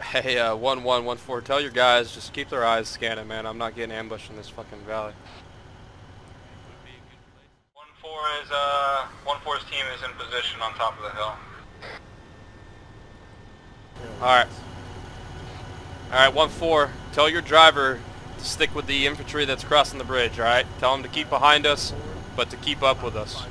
Hey, uh, 1114, tell your guys, just keep their eyes scanning, man. I'm not getting ambushed in this fucking valley. One four is uh one four's team is in position on top of the hill. Alright. Alright, 1-4. Tell your driver to stick with the infantry that's crossing the bridge, alright? Tell them to keep behind us, but to keep up with us.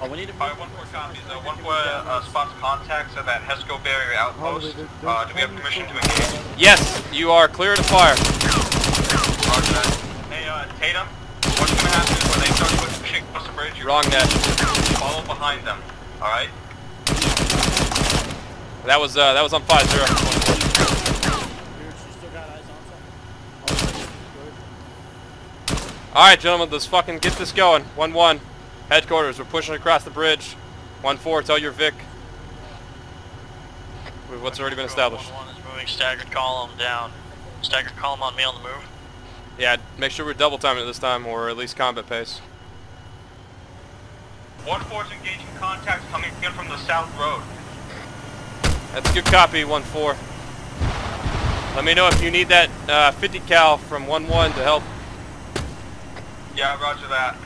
Oh, we need to. Alright, one four copies. Uh, one four uh, spots contacts at that Hesco barrier outpost. Uh, do we have permission to engage? Yes, you are clear to fire. Roger that. Hey, uh, Tatum. What's gonna happen is when they start pushing shit across the bridge, you Wrong net. follow behind them. All right. That was, uh, that was on 5-0. Alright, gentlemen, let's fucking get this going. 1-1. Headquarters, we're pushing across the bridge. 1-4, tell your Vic. with What's already been established. One, one is moving staggered column down. Staggered column on me on the move. Yeah, make sure we're double timing it this time, or at least combat pace. One four's engaging contacts coming in from the south road. That's a good copy, 1-4. Let me know if you need that uh, 50 cal from 1-1 to help. Yeah, roger that.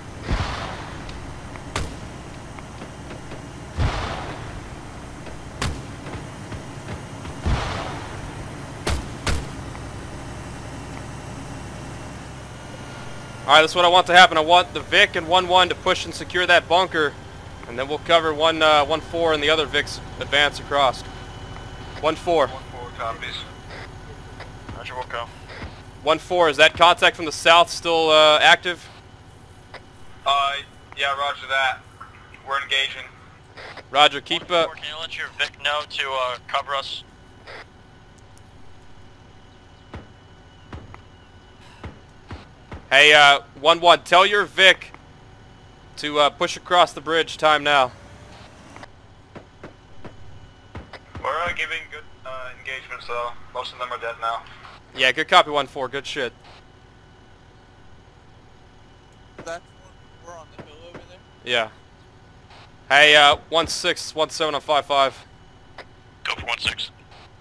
Alright, that's what I want to happen. I want the Vic and 1-1 to push and secure that bunker, and then we'll cover 1 uh, 1-4 and the other Vics advance across. 1-4. One four copies. Roger, we'll go. 1-4, is that contact from the south still uh, active? Uh, yeah, roger that. We're engaging. Roger, keep... Uh, Can you let your Vic know to uh, cover us? Hey, uh, 1-1, tell your Vic to uh, push across the bridge. Time now. We're uh, giving good uh, engagements though. Most of them are dead now. Yeah, good copy, 1-4. Good shit. That's we're on the hill over there. Yeah. Hey, uh, 1-6, 1-7 on 5-5. Go for one six.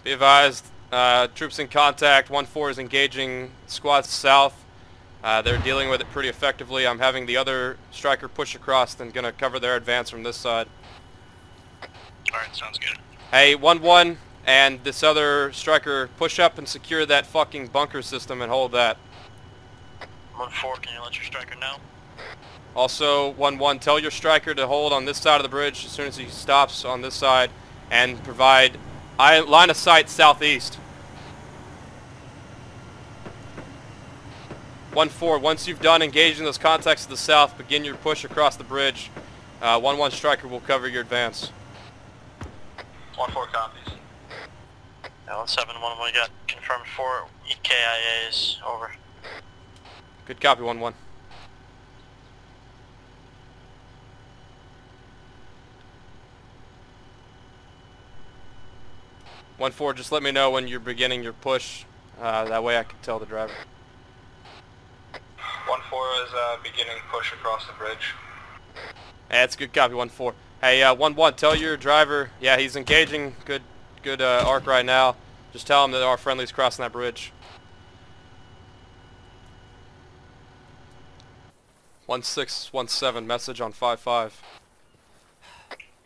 Be advised, uh, troops in contact. 1-4 is engaging squads south. Uh, they're dealing with it pretty effectively. I'm having the other striker push across and gonna cover their advance from this side. Alright, sounds good. Hey, 1-1 and this other striker push up and secure that fucking bunker system and hold that. One four, can you let your striker know? Also, 1-1, tell your striker to hold on this side of the bridge as soon as he stops on this side and provide line of sight southeast. 1-4, once you've done engaging those contacts to the south, begin your push across the bridge. 1-1 uh, striker will cover your advance. One four copies. L seven one one got confirmed four EKIAs over. Good copy, 1-1. One four, just let me know when you're beginning your push. Uh, that way I can tell the driver. One four is uh, beginning push across the bridge. Hey, that's a good copy, one four. Hey, uh, one one, tell your driver. Yeah, he's engaging. Good, good uh, arc right now. Just tell him that our friendly's crossing that bridge. One six one seven. Message on five five.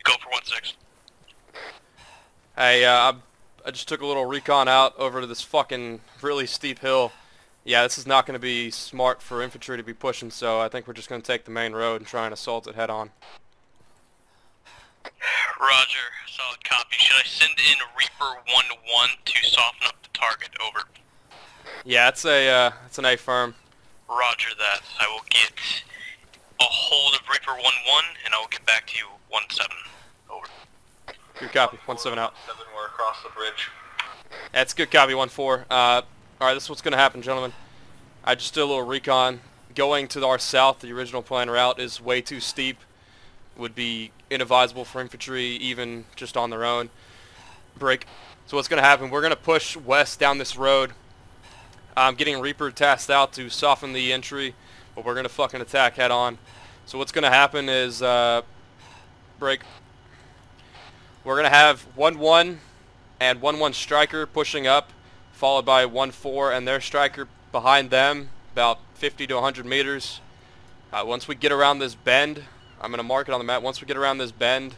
Go for one six. Hey, uh, I, I just took a little recon out over to this fucking really steep hill. Yeah, this is not going to be smart for infantry to be pushing, so I think we're just going to take the main road and try and assault it head on. Roger, solid copy. Should I send in Reaper 1-1 to soften up the target? Over. Yeah, it's a uh, it's an A firm. Roger that. I will get a hold of Reaper 1-1 and I will get back to you 1-7. Over. Good copy. One seven out. Seven, we're across the bridge. That's good copy. One four. Uh, all right, this is what's going to happen, gentlemen. I just did a little recon. Going to our south, the original plan route is way too steep. Would be inadvisable for infantry, even just on their own. Break. So what's going to happen? We're going to push west down this road. I'm getting Reaper tasked out to soften the entry, but we're going to fucking attack head on. So what's going to happen is, uh, break. We're going to have 1-1 and 1-1 striker pushing up, followed by 1-4 and their striker behind them, about 50 to 100 meters. Uh, once we get around this bend, I'm going to mark it on the map. Once we get around this bend,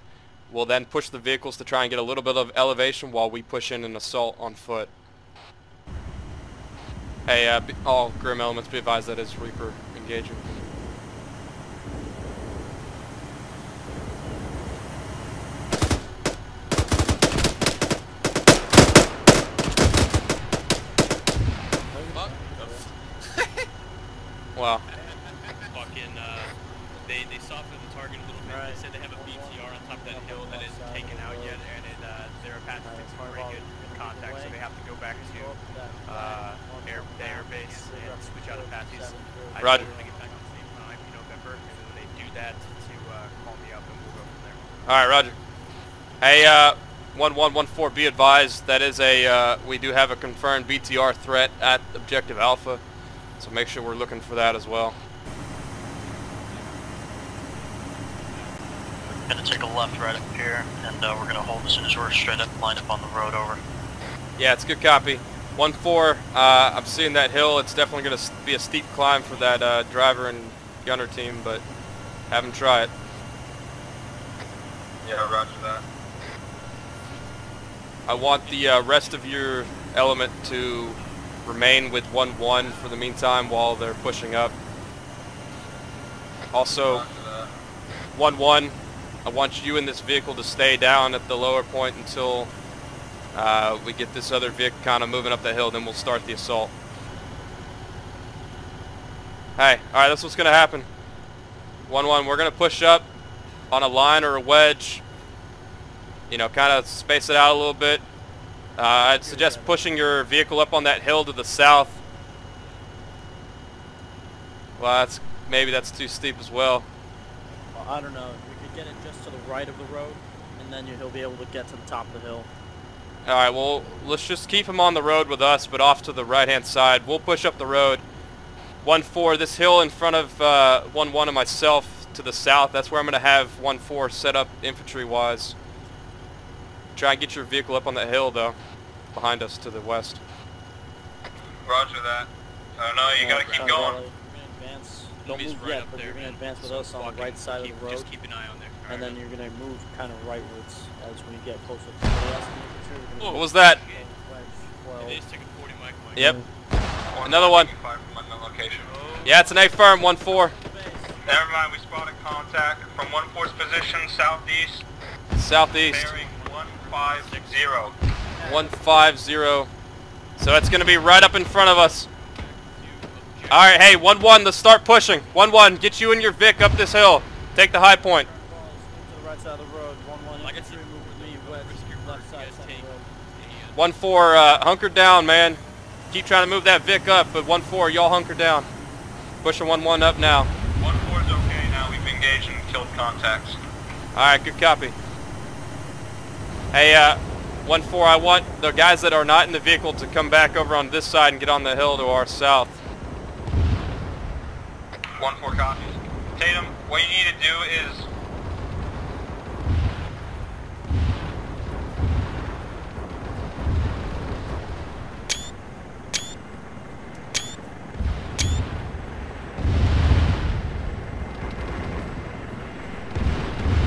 we'll then push the vehicles to try and get a little bit of elevation while we push in an assault on foot. Hey, uh, all Grim elements, be advised that is Reaper engaging. Fuck. Wow. Fucking, uh, they, they softened the target a little bit. They said they have a BTR on top of that hill that isn't taken out yet, and it, uh, their Apache thinks it's very good in contact, so they have to go back to, uh, air, the air base and switch out Apaches. I Roger. told them to get back on the same time in November, and when they do that, to, uh, call me up and we'll go from there. Alright, roger. Hey, uh, 1114, be advised, that is a, uh, we do have a confirmed BTR threat at Objective Alpha, so make sure we're looking for that as well. Gonna take a left right up here, and uh, we're gonna hold as soon as we're straight up, lined up on the road over. Yeah, it's good copy. 1-4, uh, I'm seeing that hill. It's definitely going to be a steep climb for that uh, driver and gunner team, but have them try it. Yeah, roger that. I want the uh, rest of your element to remain with 1-1 for the meantime while they're pushing up. Also, Roger that. 1-1, I want you in this vehicle to stay down at the lower point until uh, we get this other vehicle kind of moving up the hill, then we'll start the assault. Hey, alright, that's what's going to happen. 1-1, we're going to push up on a line or a wedge. You know, kind of space it out a little bit. Uh, I'd suggest pushing your vehicle up on that hill to the south. Well, that's maybe that's too steep as well. Well, I don't know. We could get it just to the right of the road, and then you, he'll be able to get to the top of the hill. All right, well, let's just keep him on the road with us, but off to the right-hand side. We'll push up the road. 1-4, this hill in front of 1-1 uh, and myself to the south, that's where I'm going to have 1-4 set up infantry-wise. Try and get your vehicle up on that hill, though, behind us to the west. Roger that. Oh no, you gotta Uh, keep going. You're gonna advance. Don't move right yet, up but there, you're gonna advance with So us on the right side keep, of the road, Just keep an eye on there. and then you're gonna move kind of rightwards as we get closer to the west. What was that? They just took a 40 mic mic. Yep. Another one. Fire from unknown location. Yeah, it's an A-firm, 1-4. Never mind, we spotted contact from 1-4's position southeast, Southeast, bearing 150. 150. So it's going to be right up in front of us. All right, hey, 1-1, let's start pushing. 1-1, get you and your Vic up this hill. Take the high point. To the right side of the road. One one Like I infantry, said, move with me don't west, risk your left bird. side, You guys center take- road. 1-4, uh, hunker down, man. Keep trying to move that Vic up, but 1-4, y'all hunker down. Pushing 1-1 up now. 1-4's okay now, we've engaged and killed contacts. All right, good copy. Hey, uh, 1-4, I want the guys that are not in the vehicle to come back over on this side and get on the hill to our south. 1-4 copies. Tatum, what you need to do is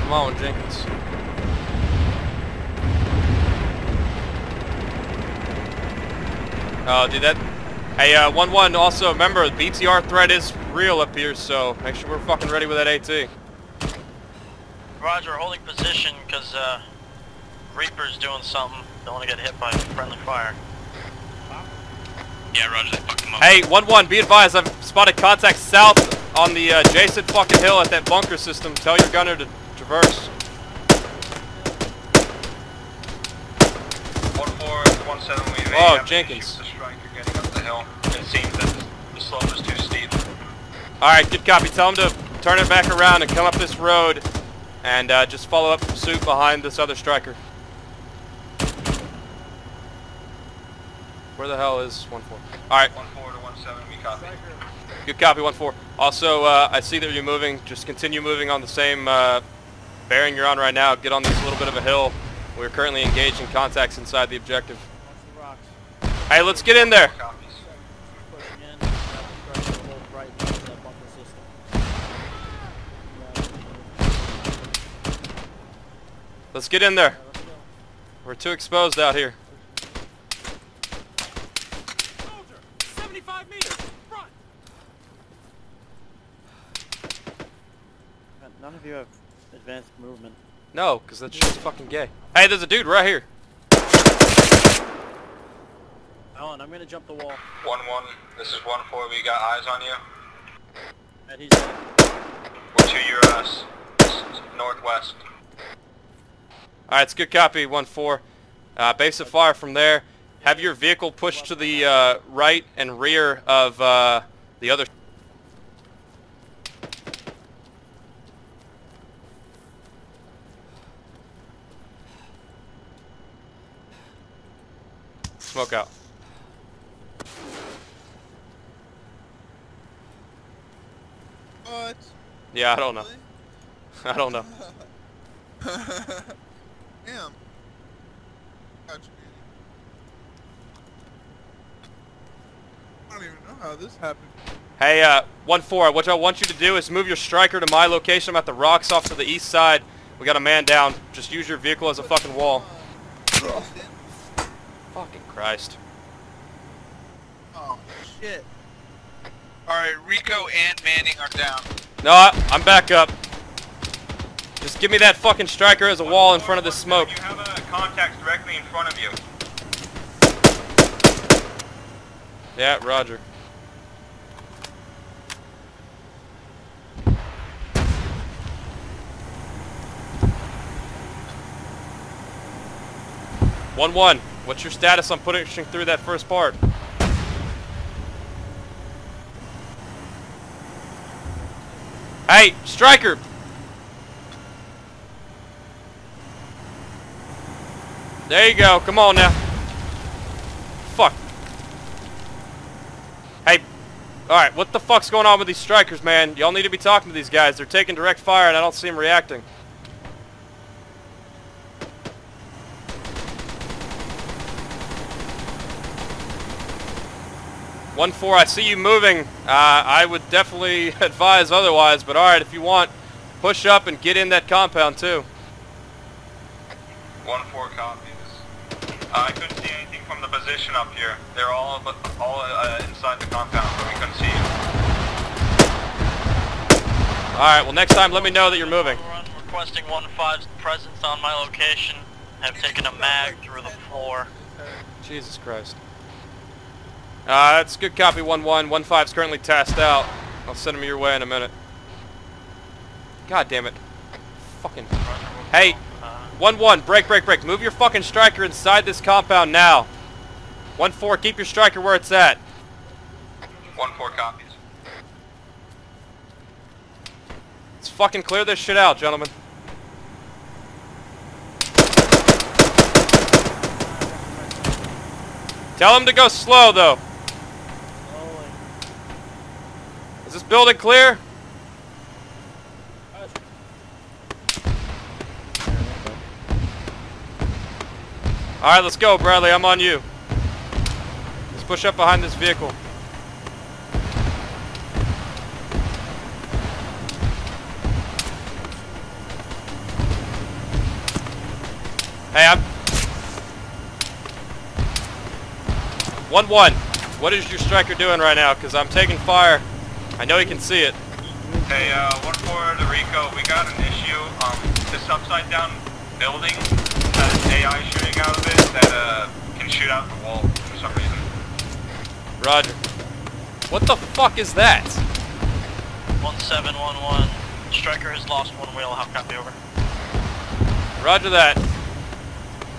Come on, Jenkins. Oh, dude, that... Hey, uh, 1-1, also, remember, the BTR threat is real up here, so make sure we're fucking ready with that AT. Roger, holding position, because uh, Reaper's doing something. Don't want to get hit by friendly fire. Yeah, Roger, they fucked him up. Hey, 1-1, be advised, I've spotted contact south on the uh, Jason fucking hill at that bunker system. Tell your gunner to traverse. 1-4, 17, we Oh, have Jenkins. the striker getting up the hill. It seems that the, slope is too steep. Alright, good copy. Tell him to turn it back around and come up this road and uh, just follow up suit behind this other striker. Where the hell is 1-4? Alright, 1-4 to 17, we copy. good copy 1-4. Also, uh, I see that you're moving. Just continue moving on the same uh, bearing you're on right now. Get on this little bit of a hill. We're currently engaged in contacts inside the objective. Hey, let's get in there. Let's get in there. We're too exposed out here. Soldier, 75 meters, front. Man, None of you have advanced movement. No, because that shit's fucking gay. Hey, there's a dude right here. Alan, I'm gonna jump the wall. 1-1, this is 1-4, we got eyes on you. And he's dead. We're to your uh, s- s- northwest. Alright, it's good copy, 1-4. Uh, base of fire from there. Have your vehicle pushed to the uh, right and rear of uh, the other... Smoke out. What? Yeah, I don't know. I don't know. Damn. Gotcha. I don't even know how this happened. Hey, uh, 1-4, what I want you to do is move your striker to my location. I'm at the rocks off to the east side. We got a man down. Just use your vehicle as a fucking wall. Fucking Christ. Oh shit. Alright, Rico and Manning are down. No, I, I'm back up. Just give me that fucking striker as a wall in front of this smoke. You have a contact directly in front of you. Yeah, roger. One one. What's your status on pushing through that first part? Hey, striker! There you go. Come on now. Fuck. Hey, alright, what the fuck's going on with these strikers, man? Y'all need to be talking to these guys. They're taking direct fire and I don't see them reacting. One four, I see you moving. Uh, I would definitely advise otherwise, but alright, if you want, push up and get in that compound too. 1-4 copies. Uh, I couldn't see anything from the position up here. They're all but all uh, inside the compound, but we couldn't see you. Alright, well next time let me know that you're moving. Requesting 1-5's presence on my location. Have taken a mag through the floor. Jesus Christ. Uh, that's good copy 1-1. 1-5's currently tasked out. I'll send him your way in a minute. God damn it. Fucking... Hey! Uh, 1-1, break, break, break. Move your fucking striker inside this compound now. 1-4, keep your striker where it's at. 1-4 copies. Let's fucking clear this shit out, gentlemen. Tell him to go slow, though. Is this building clear? Alright, let's go, Bradley. I'm on you. Let's push up behind this vehicle. Hey, I'm... 1-1. What is your striker doing right now? Because I'm taking fire. I know he can see it. Hey, uh, 1-4 to Rico, we got an issue. Um, this upside down building has AI shooting out of it that uh, can shoot out the wall for some reason. Roger. What the fuck is that? 1711. Striker has lost one wheel. How copy over? Roger that.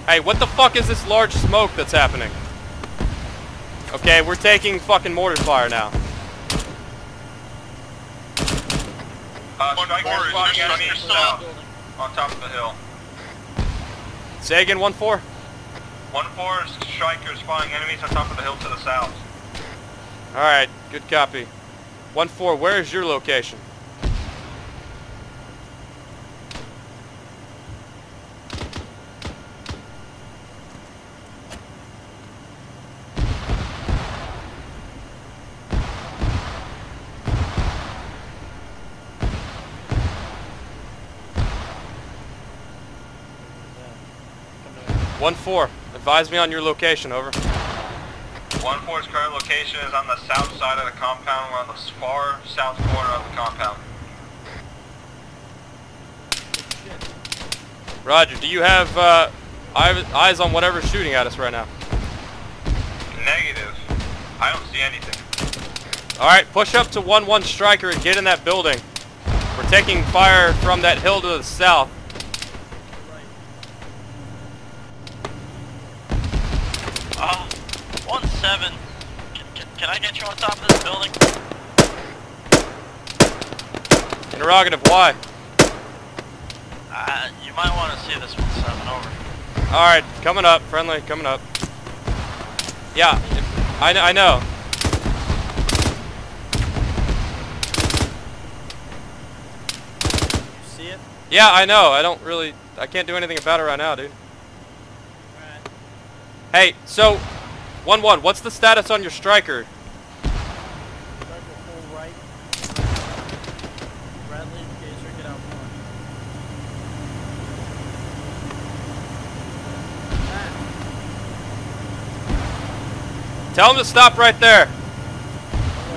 Hey, what the fuck is this large smoke that's happening? Okay, we're taking fucking mortar fire now. Uh, One four, is spotting your enemies Striker south on top of the hill. Say again, 1-4? 1-4 is Striker spotting enemies on top of the hill to the south. Alright, good copy. 1-4, where is your location? 1-4. Advise me on your location, over. 1-4's current location is on the south side of the compound. We're on the far south corner of the compound. Roger, do you have uh, eyes on whatever's shooting at us right now? Negative. I don't see anything. Alright, push up to 1-1 striker and get in that building. We're taking fire from that hill to the south. Uh, one seven. Can, can, can I get you on top of this building? Interrogative, why? Uh, you might want to see this one seven over. Alright, coming up, friendly, coming up. Yeah, if- I, I know. You see it? Yeah, I know. I don't really, I can't do anything about it right now, dude. Alright. Hey, so, 1-1, what's the status on your? Striker full right. Bradley, Gazer, get out front. Matt, Tell him to stop right there. right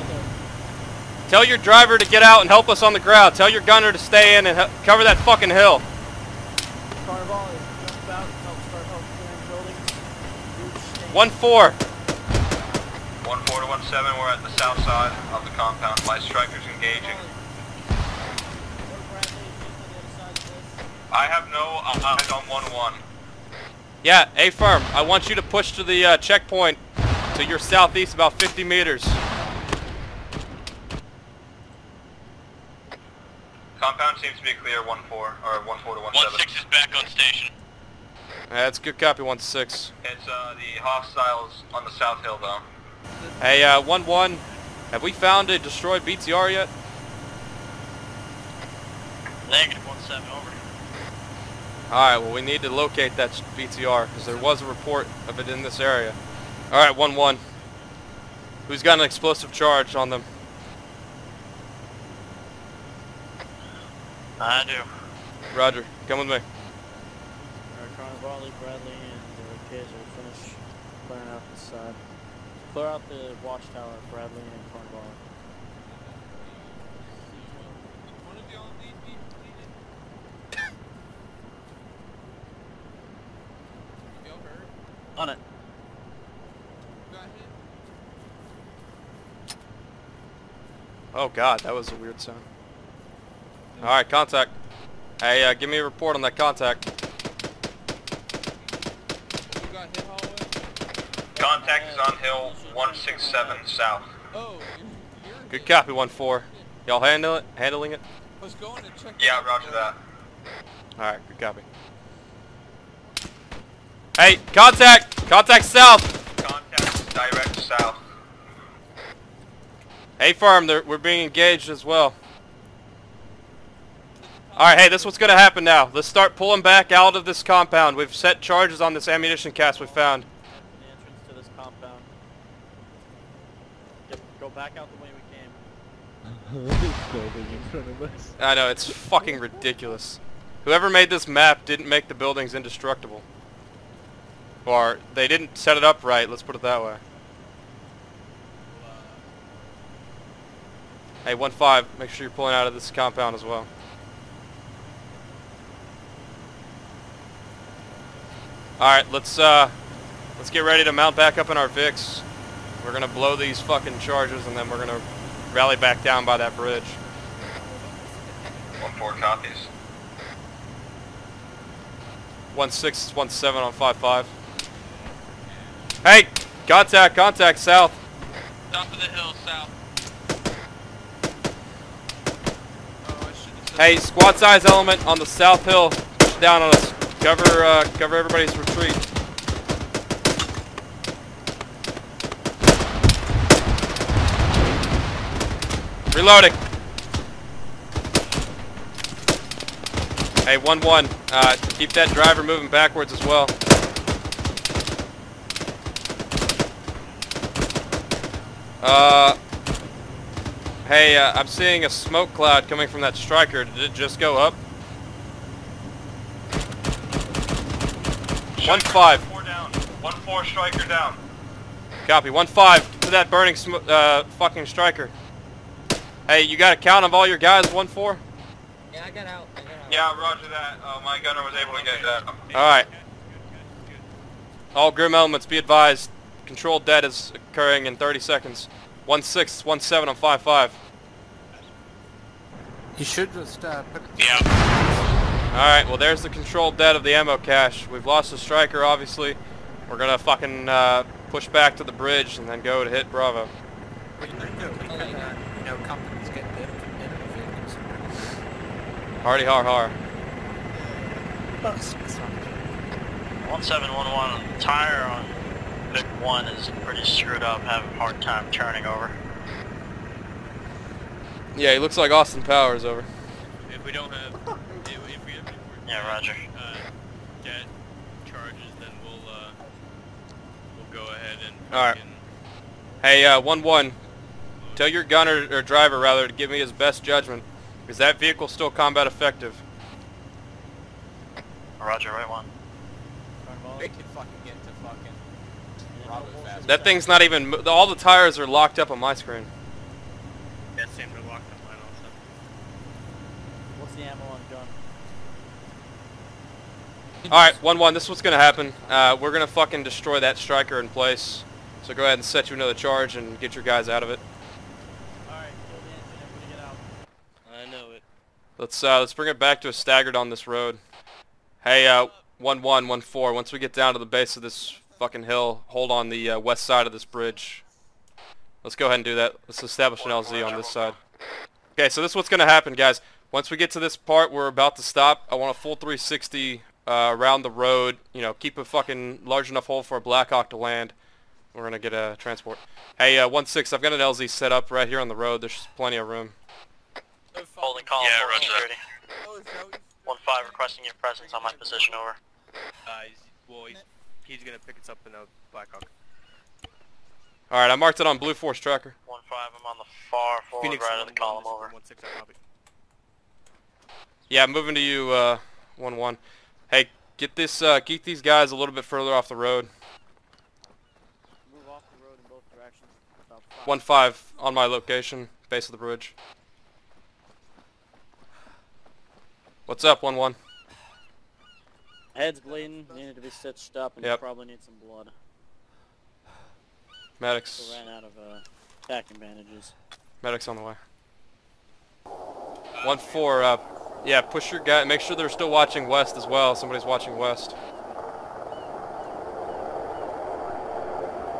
there. Tell your driver to get out and help us on the ground. Tell your gunner to stay in and cover that fucking hill. Is just about to help start help buildings. Huge stain. 1-4. 1-4 to 1-7, we're at the south side of the compound. My striker's engaging. Go to Bradley, get to the other side of this. I have no eyes on 1-1. Yeah, A firm. I want you to push to the uh, checkpoint to your southeast about 50 meters. Compound seems to be clear 1-4, or 1-4 to 1-7. One six is back on station. That's good copy, 1-6. It's uh, the hostiles on the south hill though. Hey, uh, 1-1, have we found a destroyed BTR yet? Negative one seven over. Alright, well we need to locate that BTR, because there was a report of it in this area. Alright, 1-1. Who's got an explosive charge on them? I do. Roger, come with me. Alright, Carnivale, Bradley, and uh, Gazer finish clearing out the side. Clear out the watchtower, Bradley and Carnivale. On it. Oh god, that was a weird sound. Alright, contact. Hey, uh, give me a report on that contact. Contact is on hill 167 south. Oh, Good copy, 1-4. Y'all handle it? Handling it? Was going to check. Yeah, roger that. Alright, good copy. Hey, contact! Contact south! Contact direct south. Hey farm, we're being engaged as well. Alright, hey, this is what's gonna happen now. Let's start pulling back out of this compound. We've set charges on this ammunition cast we found. The entrance to this compound. Yep, go back out the way we came. building in front of us. I know, it's fucking ridiculous. Whoever made this map didn't make the buildings indestructible. Or, they didn't set it up right, let's put it that way. Hey, 1-5, make sure you're pulling out of this compound as well. Alright, let's, uh, let's get ready to mount back up in our VIX. We're gonna blow these fucking charges and then we're gonna rally back down by that bridge. 1-4 copies. 1-6, 1-7 on 5-5. Hey! Contact, contact, south. Top of the hill south. Oh, I should have said. Hey, squad size element on the south hill. Down on us. Cover, uh, cover everybody's retreat. Reloading. Hey, 1-1. Uh, keep that driver moving backwards as well. Uh, hey, uh, I'm seeing a smoke cloud coming from that striker. Did it just go up? One five. Four down. One four striker down. Copy. One five. To that burning sm uh, fucking striker. Hey, you got a count of all your guys? One four. Yeah, I got out. I got out. Yeah, roger that. Uh, my gunner was able to get that. All right. All grim elements, be advised. Controlled det is occurring in 30 seconds. One six, one seven on five five. You should just uh, put it. Yeah. All right. Well, there's the controlled det of the ammo cache. We've lost the striker, obviously. We're gonna fucking uh, push back to the bridge and then go to hit Bravo. We can do it. We can, uh, you know, companies get their vehicles. Hardy har har. 1711 tire on Vic 1 is pretty screwed up, having a hard time turning over. Yeah, he looks like Austin Powers over. If we don't have, if, if we have any Yeah, roger. uh, det charges, then we'll uh, we'll go ahead and. All right. fucking- Hey, uh, one one. Tell your gunner or driver rather to give me his best judgment, Is that vehicle still combat effective. Roger, right one. They can fucking get to fucking That thing's not even. All the tires are locked up on my screen. Yeah, same. They're locked on mine also. What's the ammo on gun? All right, one one. This is what's gonna happen. Uh, we're gonna fucking destroy that striker in place. So go ahead and set you another charge and get your guys out of it. Alright, kill the engine, everybody get out. I know it. Let's uh, let's bring it back to a staggered on this road. Hey, uh, one one one four. Once we get down to the base of this fucking hill, hold on the uh, west side of this bridge. Let's go ahead and do that. Let's establish an LZ on this side. Okay, so this is what's gonna happen, guys. Once we get to this part, we're about to stop. I want a full 360 uh, around the road. You know, keep a fucking large enough hole for a Blackhawk to land. We're gonna get a transport. Hey, uh, one six. I've got an LZ set up right here on the road. There's plenty of room. Holding call Yeah, for roger that. security. Oh, is that what you- 1-5 requesting your presence on my position, over. Uh, he's, well, he's, he's gonna pick us up in a Blackhawk. All right, I marked it on Blue Force tracker. 1-5, I'm on the far forward Phoenix right of the column, one, over. One six, I copy. Yeah, moving to you, uh, one one. Hey, get this, uh, get these guys a little bit further off the road. Move off the road in both directions. About five. One five on my location, base of the bridge. What's up, one one? Head's bleeding, needed to be stitched up, and Yep. probably need some blood. Medics, So ran out of uh, packing bandages. medics on the way. One four, uh, yeah, push your guy. Make sure they're still watching west as well. Somebody's watching west.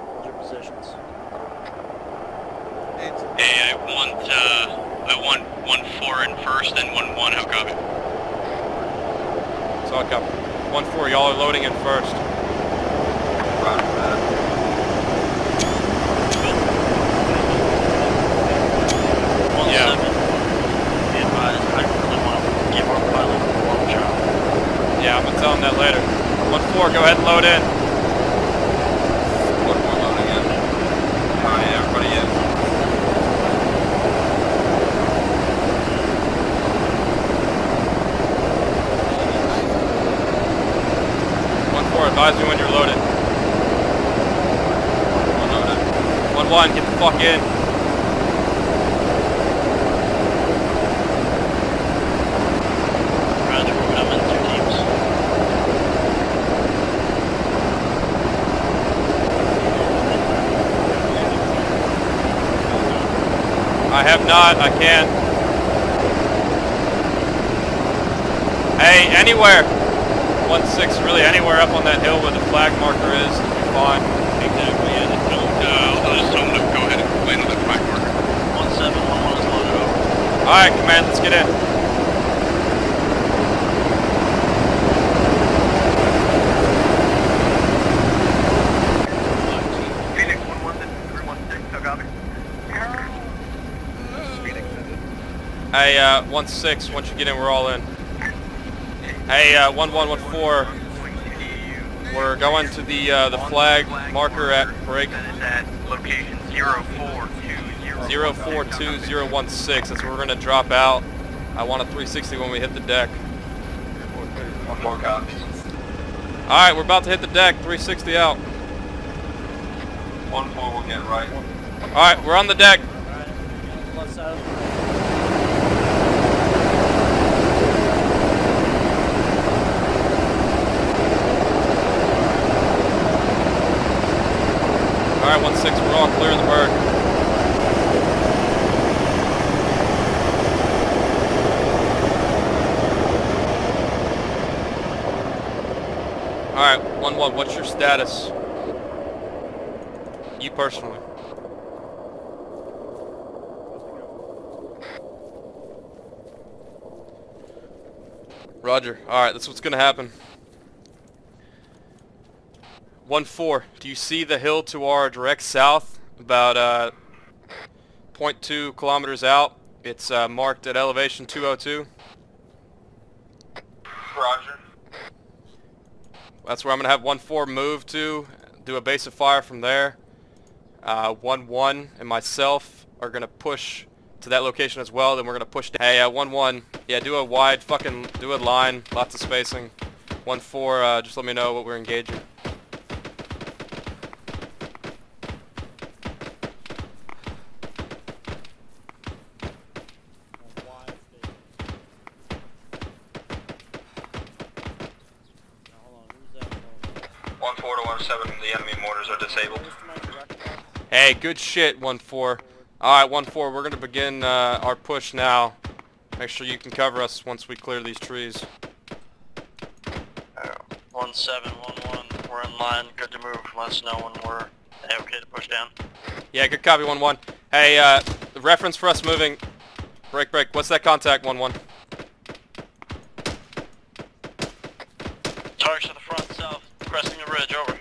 Hold your positions. Hey, I want, uh, I want 1-4 in first and 1-1, how copy? So I got one four. Y'all are loading in first. One Yeah. seven. Be advised, I really want to give our pilot a long job. Yeah, I'm gonna tell him that later. One four, go ahead and load in. One more loading in. Oh, Alright, everybody in. One four, advise me when you're loaded. One loaded. One one, get the fuck in. Roger, we're coming in two teams. I have not. I can't. Hey, anywhere. One six, really anywhere up on that hill where the flag marker is, be fine. Exactly, yeah, tell uh, I'll just tell them to go ahead and land on that flag marker. 1-7, 1-1 is loaded over. All right, command, let's get in. Phoenix 1-1 to 316, how copy? Hey, uh, one six. Once you get in, we're all in. Hey, uh, one one one four. We're going to the uh, the flag marker at break That is at location 0420. zero four two zero one six. That's where we're gonna drop out. I want a 360 when we hit the deck. One more copy. Alright, we're about to hit the deck. 360 out. One four we'll get right. Alright, we're on the deck. Alright, left side of the Alright, 1-6, we're all clear of the bird. Alright, 1-1, what's your status? You personally. Roger. Alright, that's what's gonna happen. 1-4, do you see the hill to our direct south? About uh, 0.2 kilometers out. It's uh, marked at elevation 202. Roger. That's where I'm going to have 1-4 move to, do a base of fire from there. 1-1 and myself are going to push to that location as well. Then we're going to push down. Hey, 1-1, yeah, do a wide fucking, do a line, lots of spacing. 1-4, uh, just let me know what we're engaging. Hey, good shit, 1-4. Alright, 1-4, we're going to begin uh, our push now. Make sure you can cover us once we clear these trees. One seven one one. We're in line. Good to move. Let us know when we're okay to push down. Yeah, good copy, 1-1. Hey, uh, the reference for us moving... Break, break. What's that contact, 1-1? Targets to the front south. Cresting the ridge. Over.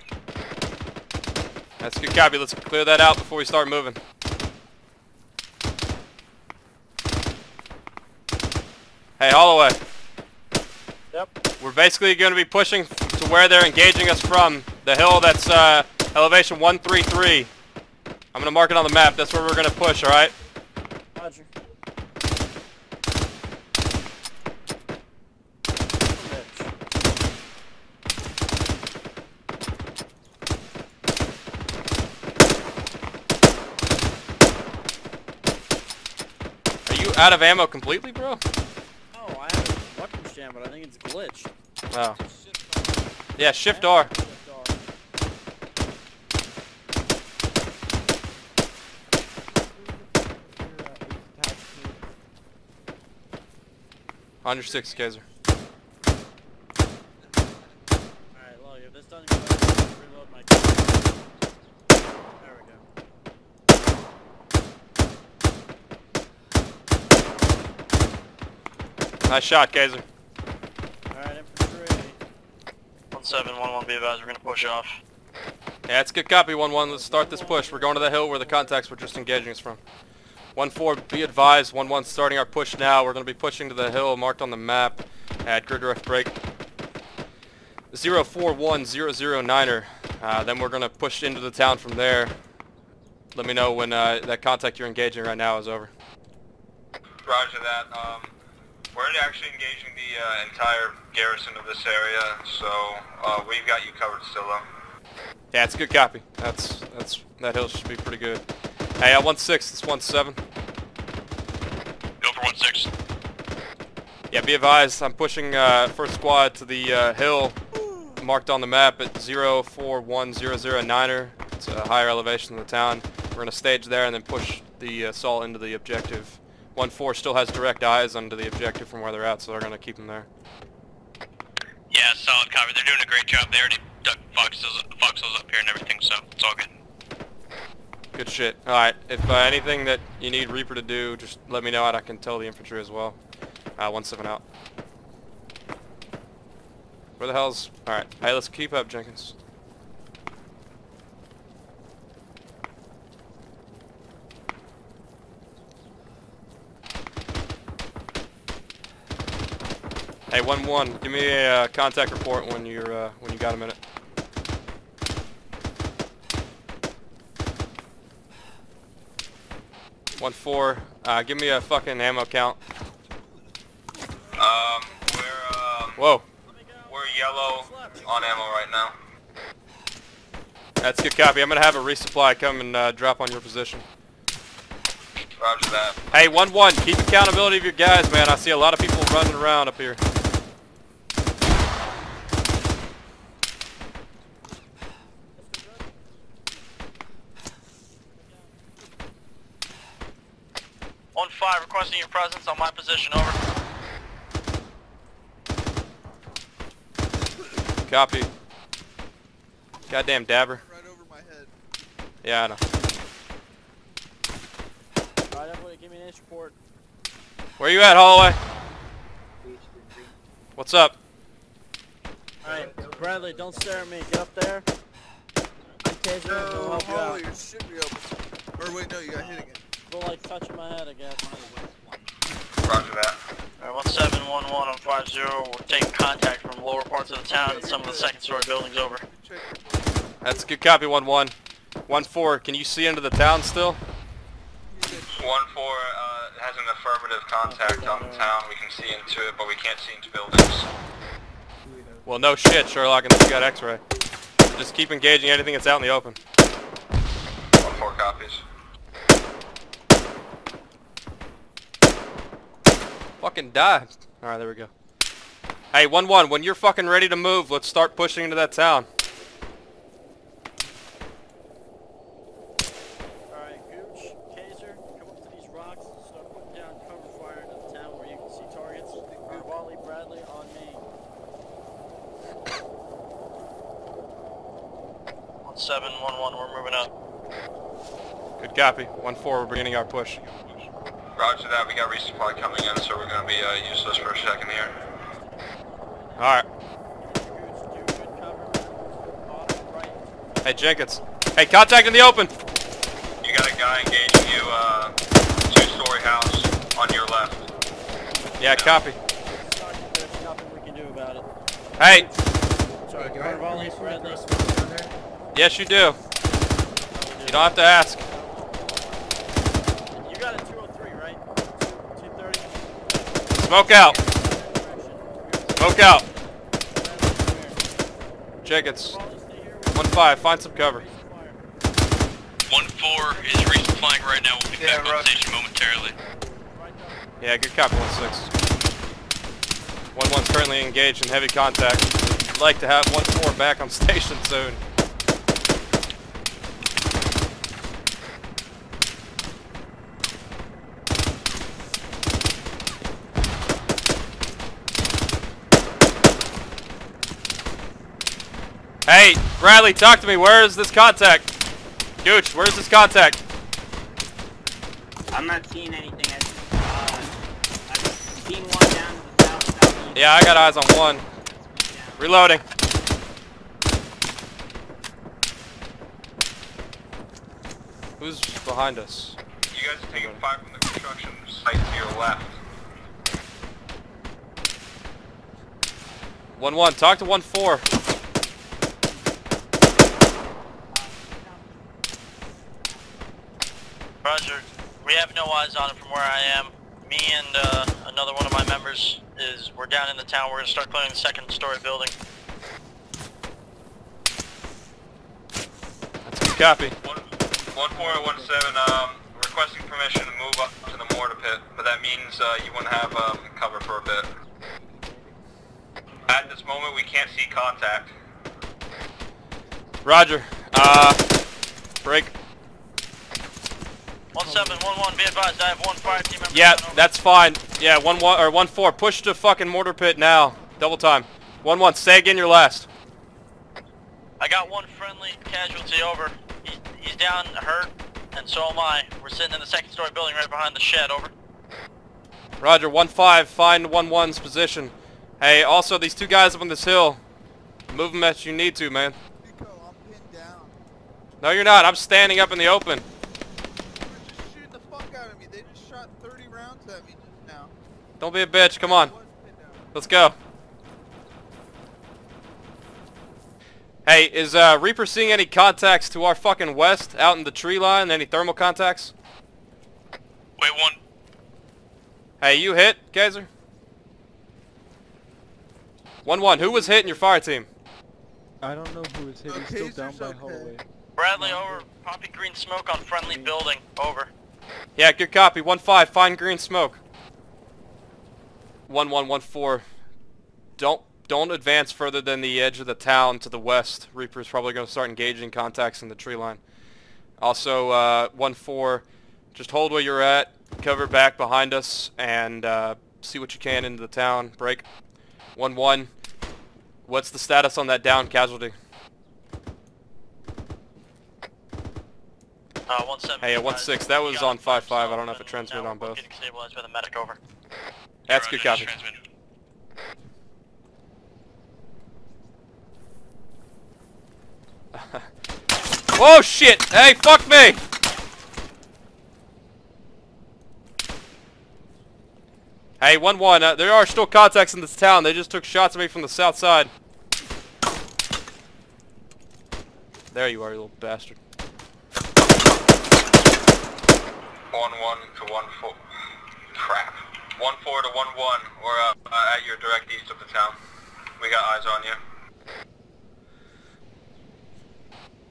That's good copy. Let's clear that out before we start moving. Hey, Holloway. Yep. We're basically going to be pushing to where they're engaging us from. The hill that's uh, elevation 133. I'm going to mark it on the map. That's where we're going to push, alright? Roger. Are you out of ammo completely, bro? Oh, I have a weapon jam, but I think it's glitched. Oh. Yeah, shift R. On your six, Kaiser. Alright, look, if this doesn't go, reload my gun. There we go. Nice shot, Kaiser. Alright, infantry. One seven one one. Be advised. We're gonna push off. Yeah, it's good copy, 1-1. Let's start this push. We're going to the hill where the contacts were just engaging us from. 1-4, be advised, 1-1 starting our push now. We're going to be pushing to the hill marked on the map at grid direct break. 041009er. Uh, then we're going to push into the town from there. Let me know when uh, that contact you're engaging right now is over. Roger that. Um, we're actually engaging the uh, entire garrison of this area, so uh, we've got you covered still though. Yeah, it's a good copy. That's, that's, that hill should be pretty good. Hey, uh, 1-6, it's 1-7. Go for one six. Yeah, be advised, I'm pushing uh, first squad to the uh, hill marked on the map at 041009er. It's a higher elevation than the town. We're going to stage there and then push the assault into the objective. 1-4 still has direct eyes onto the objective from where they're at, so they're going to keep them there. Yeah, solid copy. They're doing a great job. They already dug foxes, foxholes up here and everything, so it's all good. Good shit. Alright, if uh, anything that you need Reaper to do, just let me know and I can tell the infantry as well. Uh, 1-7 out. Where the hell's... Alright, hey, let's keep up, Jenkins. Hey, one one, give me a uh, contact report when you're uh, when you got a minute. One four, uh, give me a fucking ammo count. Um, we're um, Whoa, we're yellow. on ammo right now. That's good copy. I'm gonna have a resupply come and uh, drop on your position. Roger that. Hey, 1-1, keep accountability of your guys, man. I see a lot of people running around up here. One five, requesting your presence on my position. Over. Copy. Goddamn dabber. Right over my head. Yeah, I know. Alright, everybody, give me an inch report. Where you at, Holloway? What's up? Alright, Bradley, don't stare at me. Get up there. I'm No, I'll you Holly, out. your shit be open. Or wait, no, you got hit again. Feel like touching my head, I guess. Roger that. Alright, one seven one one on five zero. We're taking contact from lower parts of the town and some of the second story buildings. Over. That's a good copy, 1-1. 1-4, can you see into the town still? One four uh, has an affirmative contact on the town. We can see into it, but we can't see into buildings. Well, no shit, Sherlock, unless you got X-ray. Just keep engaging anything that's out in the open. One four copies. Fucking die. Alright, there we go. Hey, 1-1, when you're fucking ready to move, let's start pushing into that town. Alright, Gooch, Taser, come up to these rocks, start putting down cover fire into the town where you can see targets. Bradley, on me. One seven one one. We're moving up. Good copy. 1-4, we're beginning our push. Roger that. We got resupply coming in, so we're gonna be uh, useless for a second here. Alright. Gooch, do good cover. Off, right. Hey, Jenkins. Hey, contact in the open! You got a guy engaging you, uh, two-story house on your left. Yeah, copy. Sergeant, there's nothing we can do about it. Hey! Sorry, Do I have Wally, permission to Bradley. throw smoke down there? Yes, you do. You don't have to ask. You got a 203, right? 230? Smoke out. Smoke out. Jenkins. 1-5, find some cover. One four is resupplying right now. We'll be Yeah, back on station momentarily. Yeah, good copy, 1-6. 1-1's currently engaged in heavy contact. I'd like to have 1-4 back on station soon. Hey, Bradley, talk to me. Where is this contact? Gooch, where's this contact? I'm not seeing anything. Uh, seen south, south yeah, I got eyes on one. Reloading. Who's behind us? You guys are taking fire from the construction site to your left. 1-1, one, one. talk to 1-4. Roger. We have no eyes on it from where I am. Me and uh, another one of my members is we're down in the town. We're gonna start clearing the second story building. That's a good copy. One, one four one seven. Um, requesting permission to move up to the mortar pit, but that means uh, you wouldn't have um, cover for a bit. At this moment, we can't see contact. Roger. Uh, break. One seven one one. Be advised, I have one fire team member. Yeah, coming over. that's fine. Yeah, one one or one four. Push to fucking mortar pit now. Double time. One one. Say again your last. I got one friendly casualty over. He, he's down, hurt, and so am I. We're sitting in the second story building right behind the shed. Over. Roger. One five. Find one one's position. Hey, also these two guys up on this hill. Move them as you need to, man. Nico, I'm pinned down. No, you're not. I'm standing up in the open. They were just shooting the fuck out of me. They just shot 30 rounds at me just now. Don't be a bitch. Come on. I was pinned down. Let's go. Hey, is uh, Reaper seeing any contacts to our fucking west out in the tree line? Any thermal contacts? Wait, one. Hey, you hit, Kaiser? 1-1. Who was hit in your fire team? I don't know who is hit. He's still down by hallway. Bradley, over. Poppy green smoke on friendly building. Over. Yeah, good copy. One five. Find green smoke. One one one four. Don't don't advance further than the edge of the town to the west. Reaper's probably going to start engaging contacts in the tree line. Also, uh, one four. Just hold where you're at. Cover back behind us and uh, see what you can into the town. Break. One one. What's the status on that down casualty? Uh, one seven. Hey, uh, one six. That was on five five. I don't know if it transmitted on both. Getting stabilized by the medic. Over. That's good copy. oh shit! Hey, fuck me! Hey, 1-1, uh, there are still contacts in this town. They just took shots at me from the south side. There you are, you little bastard. One one to one four. Crap. One four to one one. We're uh, uh, at your direct east of the town. We got eyes on you.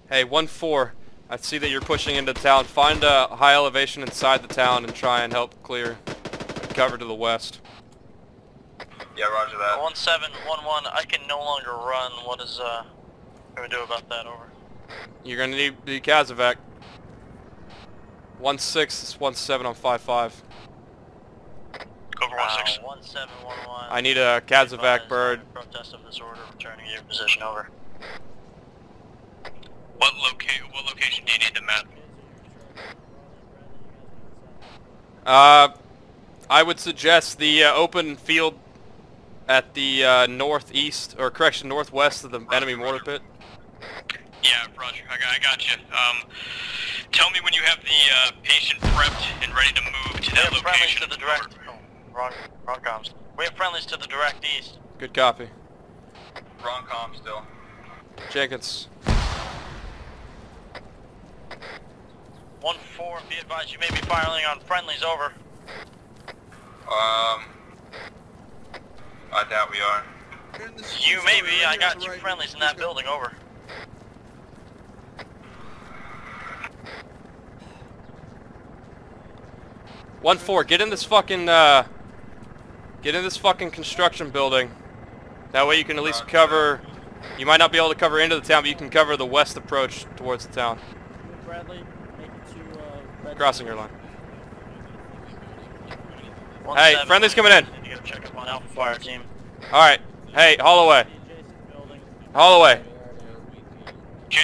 Hey, 1-4. I see that you're pushing into town. Find a high elevation inside the town and try and help clear cover to the west. Yeah, roger that. One seven one one. I can no longer run. What is uh? What do we do about that? Over. You're gonna need the CASEVAC. 1-6 is 1-7 on 5-5. Over one six. One seven one one. I need a CASEVAC bird. Protest of disorder. Returning to your position. Over. What loca What location do you need the map? Uh, I would suggest the uh, open field at the uh, northeast, or correction, northwest of the enemy mortar pit. Yeah, Roger. I got, I got you. Um, tell me when you have the uh, patient prepped and ready to move to We that have friendlies location. to the direct. Wrong, wrong comms. We have friendlies to the direct east. Good copy. Wrong com still. Jenkins. One four. Be advised, you may be firing on friendlies. Over. Um, I doubt we are. You're in the You zone, may be. I got on the two right. friendlies in that go. building. Over. One four. Get in this fucking uh, get in this fucking construction building. That way you can at least cover. You might not be able to cover into the town, but you can cover the west approach towards the town, Bradley, make it to uh, Red crossing your line. One Hey, seven. friendly's coming in. You gotta check up on Alpha Fire Team. All right. Hey, Holloway. adjacent building. Holloway.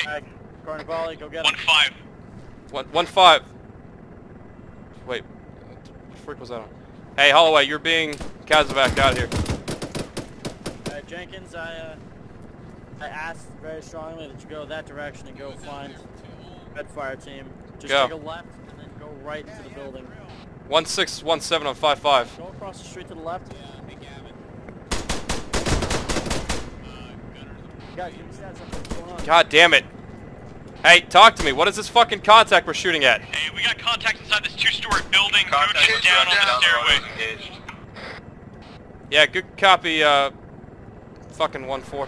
Ag, Carnivale, go get One him. five. One one five. Wait. What freak was that on? Hey, Holloway, you're being CASEVAC out here. Uh, Jenkins, I uh, I asked very strongly that you go that direction and go find Red Fire Team. Just Go. take a left and then go right into the building. One six one seven on five five. Go across the street to the left. Guys, give me stats on what's going on. God damn it. Hey, talk to me. What is this fucking contact we're shooting at? Hey, we got contacts inside this two-story building. Contact Gooch is down on the stairway. Yeah, good copy. Uh, fucking one four.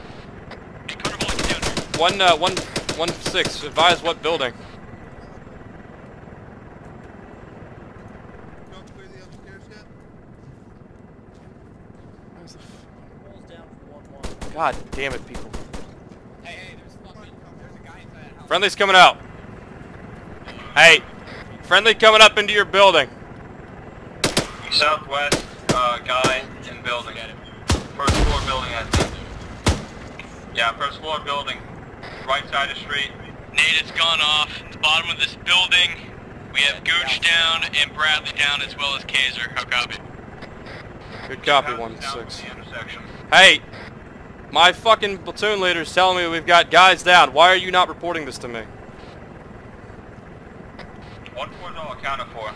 Hey, Carnivale, get down here. One uh one one six. Advise what building? Don't clear the upstairs yet? Pulls down for 1-1. God damn it, people. Hey, hey, there's fucking, there's a guy inside that house. Friendly's coming out. Hey, friendly coming up into your building. Southwest, uh, guy in building. First floor building, I think. Yeah, first floor building. Right side of the street. Nate it's gone off. At the bottom of this building, we have Gooch down and Bradley down as well as Kaiser. How copy? Good copy, Houses one down six. from The intersection. Hey, my fucking platoon leader's telling me we've got guys down. Why are you not reporting this to me? One four's all accounted for.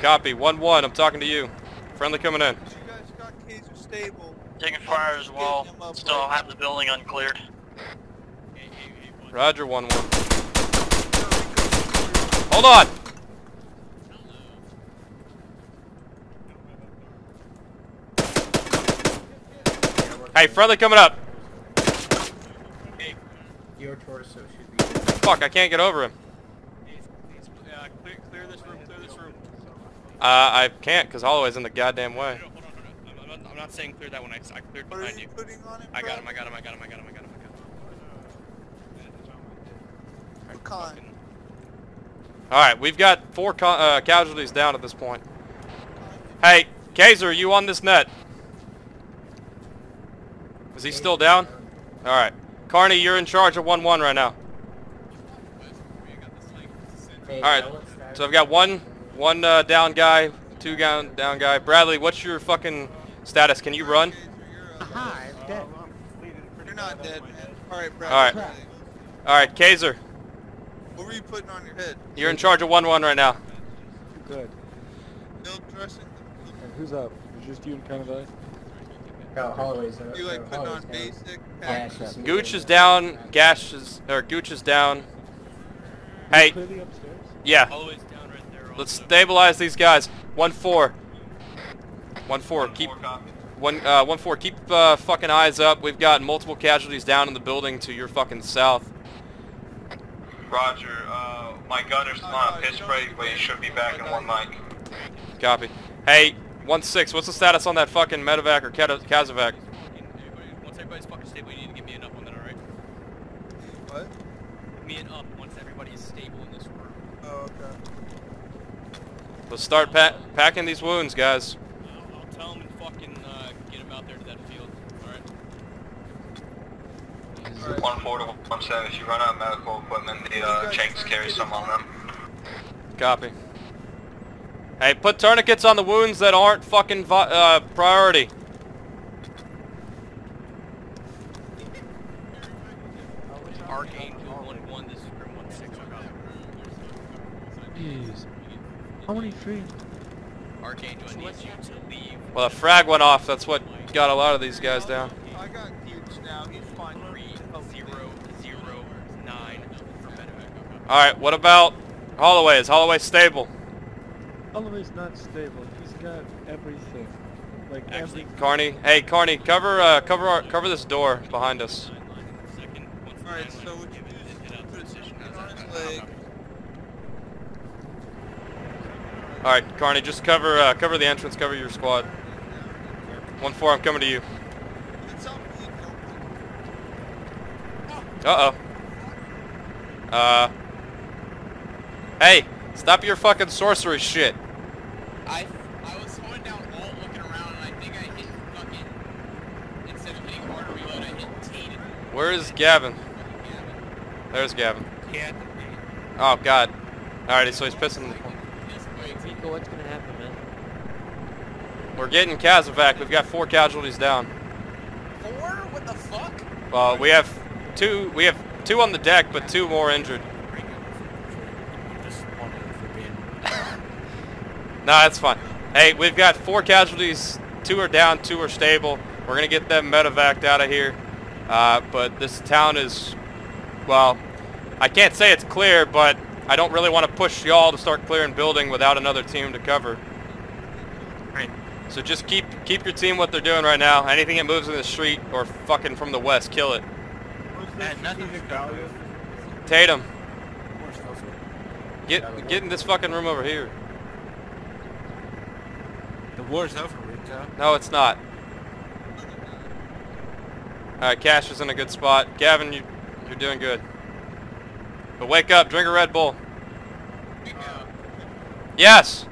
Copy, one one. I'm talking to you. Friendly coming in. You guys got Kaiser stable. Taking fire as well. Getting him up Still right have the building uncleared. Roger, one one. Hold on. Hey, friendly coming up. Fuck, I can't get over him. Uh, clear, clear this room, clear this room. Uh, I can't because Holloway's in the goddamn way. No, hold on. I'm, I'm, not, I'm not saying clear that one. I, I cleared What behind you you. on it, I got him. I got him, I got him, I got him, I got him, I got him. Con. Alright, we've got four co uh, casualties down at this point. Hey, Kaiser, are you on this net? Is he still down? Alright. Carney, you're in charge of 1-1 right now. Hey, Alright, that looks started. so I've got one one uh, down guy, two down, down guy. Bradley, what's your fucking status? Can you run? Hi, I'm dead. You're not dead, man. Alright, Brad. Alright. Bradley, Alright, Kaiser, What were you putting on your head? you're in charge of 1-1 right now. Good. Still dressing? And who's up? It's just you and Canada? Oh, Holloway's up. You like oh, putting on basic Yeah, packs? it's just- Gooch is down, Gash is, or Gooch is down. Hey, Clearly upstairs? Yeah, Always down right there. let's stabilize these guys. 1-4. 1-4, keep, Four one, uh, 1-4, keep, uh, fucking eyes up. We've got multiple casualties down in the building to your fucking south. Roger. Uh, my gunner's on a piss break, but he should be back in one mic. Copy. Hey, 1-6, what's the status on that fucking medevac or Kaz- CASEVAC? Once everybody's fucking stable, you need to give me an up on that, alright? What? Me an up once everybody is stable in this room. Oh, okay. Let's start pa packing these wounds, guys. I'll, I'll tell them and fucking uh, get them out there to that field, alright? Alright. One four to one seven. If you run out of medical equipment, the uh, Chinks carry some on them. Copy. Hey, put tourniquets on the wounds that aren't fucking vi uh, priority. 23. Archangel needs you to leave. Well, a frag went off. That's what got a lot of these guys down. I got huge now. He's fine. Three, oh, zero, zero, nine for medevac. All right. What about Holloway? Is Holloway stable? Holloway's not stable. He's got everything. Like everything. Carney. Hey, Carney, cover, uh, cover, our, cover this door behind us. All right. So would you put a on his leg? All right, Carney, just cover uh, cover the entrance. Cover your squad. One four. I'm coming to you. Uh oh. Uh. Hey, stop your fucking sorcery shit. I I was slowing down alt looking around and I think I hit fucking instead of hitting auto reload I hit T Where is Gavin. There's Gavin. Oh God. Alrighty, so he's pissing. This what's gonna happen, man? We're getting CASEVAC. We've got four casualties down. Four? What the fuck? Well, we have two. We have two on the deck, but two more injured. Just wanted for being. Nah, that's fine. Hey, we've got four casualties. Two are down, two are stable. We're gonna get them medevaced out of here. Uh, but this town is, well, I can't say it's clear, but I don't really want to push y'all to start clearing building without another team to cover. Right. So just keep keep your team what they're doing right now. Anything that moves in the street or fucking from the west, kill it. And nothing value. Tatum, get get in this fucking room over here. The war's over, Rico. No, it's not. Alright, Cash is in a good spot. Gavin, you, you're doing good. But wake up, drink a Red Bull. Yes!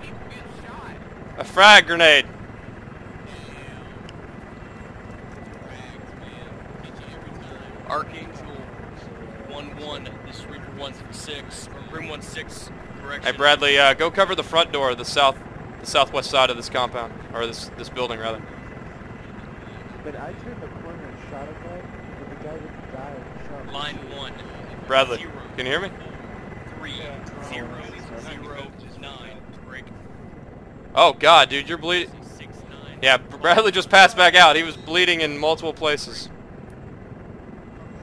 People get shot. A frag grenade. Rags, man. Get you every time. Archangel 1-1, this is Reaper 1-6, or Grim 1-6, correction. Hey Bradley, uh, go cover the front door, the south, the southwest side of this compound, or this this building rather. But I turned the corner and shot a guy, but the guy didn't die. Shot him. Line 1. Bradley, Zero, can you hear me? Three, zero, zero, nine, break. Oh God, dude, you're bleeding. Yeah, Bradley just passed back out. He was bleeding in multiple places.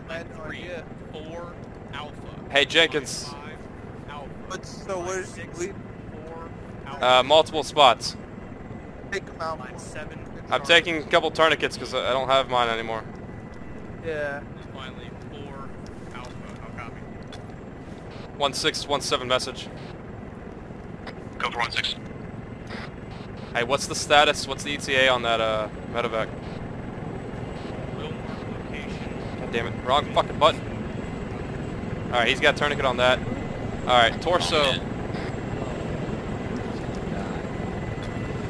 I had no Three, four, alpha. Hey Jenkins, Five, alpha. But so Line where's six, bleed? uh, multiple spots. Take him out. Seven, I'm taking a couple tourniquets because I I don't have mine anymore. Yeah. and finally four, alpha. How One six one seven message. Go for one six. Hey, what's the status? What's the ETA on that uh medevac? Will mark location. God damn it, wrong fucking button. All right, he's got a tourniquet on that. All right, torso.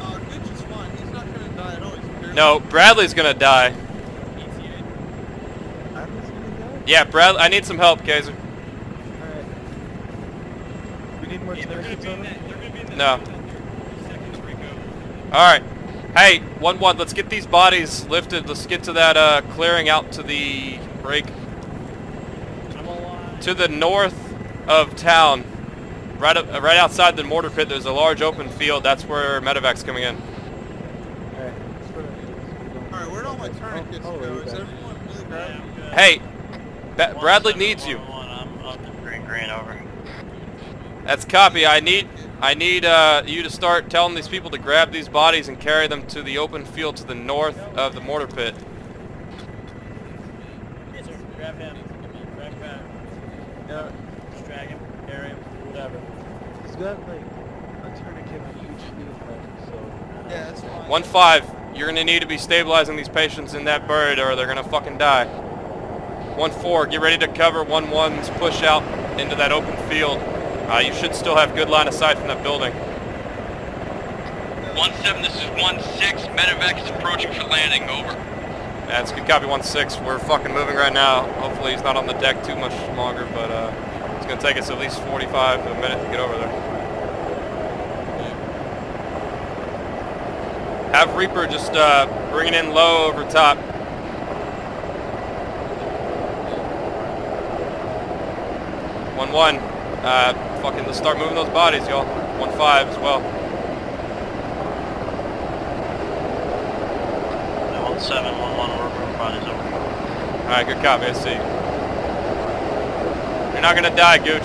Oh, Mitch is fine. He's not gonna die at all. He's barely- No, Bradley's gonna die. ETA. I'm just gonna go. Yeah, Brad. I need some help, Kaiser. Alright. We need more Yeah, they're gonna tourniquets be in on that. him? They're gonna be in that. No. that Seconds Rico. All right. Hey, one one. Let's get these bodies lifted. Let's get to that uh, clearing out to the break I'm alive. to the north of town, right up, right outside the mortar pit. There's a large open field. That's where medevac's coming in. Alright, let's put it- let's go. All right, where'd all my tourniquets Oh, go? Is everyone really Yeah, grabbing? I'm good. Hey, Bradley needs you. I'm up in green green over. That's copy. I need I need uh, you to start telling these people to grab these bodies and carry them to the open field to the north of the mortar pit. Yes, sir. Grab him. Grab back. Yeah, Just drag him. Carry him. Whatever. he's got like a tourniquet on each knee left, so. Yeah, that's fine. One five. You're gonna need to be stabilizing these patients in that bird, or they're gonna fucking die. One four. Get ready to cover one one's push out into that open field. Uh, you should still have good line of sight from that building. One seven. This is one six. Medevac is approaching for landing. Over. That's good. Copy one six. We're fucking moving right now. Hopefully he's not on the deck too much longer, but uh, it's gonna take us at least 45 to a minute to get over there. Have Reaper just uh, bring it in low over top. One one. Uh, fucking let's start moving those bodies, y'all. One five as well. One seven one one. We're moving bodies over. All right, good copy. I see. you. You're not gonna die, Gooch.